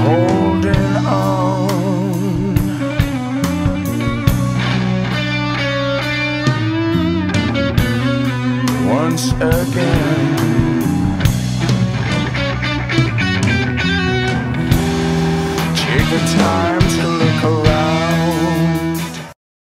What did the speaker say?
holding on. Once again. Take the time to